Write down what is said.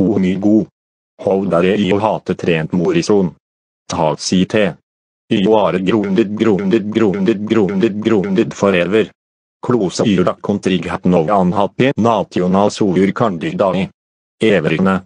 O my god. Hold dere i å hate trent morison. Ta si te. I å are grundet grundet grundet grundet grundet forever. Klose yra kontrighet no anhatte national sour kandidai. Evergne.